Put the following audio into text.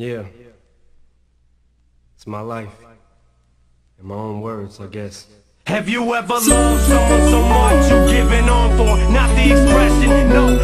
Yeah. It's my life. In my own words, I guess. Have you ever loved someone so much you giving on for? Not the expression, no,